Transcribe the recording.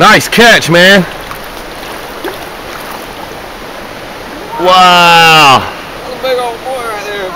Nice catch, man. Wow. That's a big old boy right there.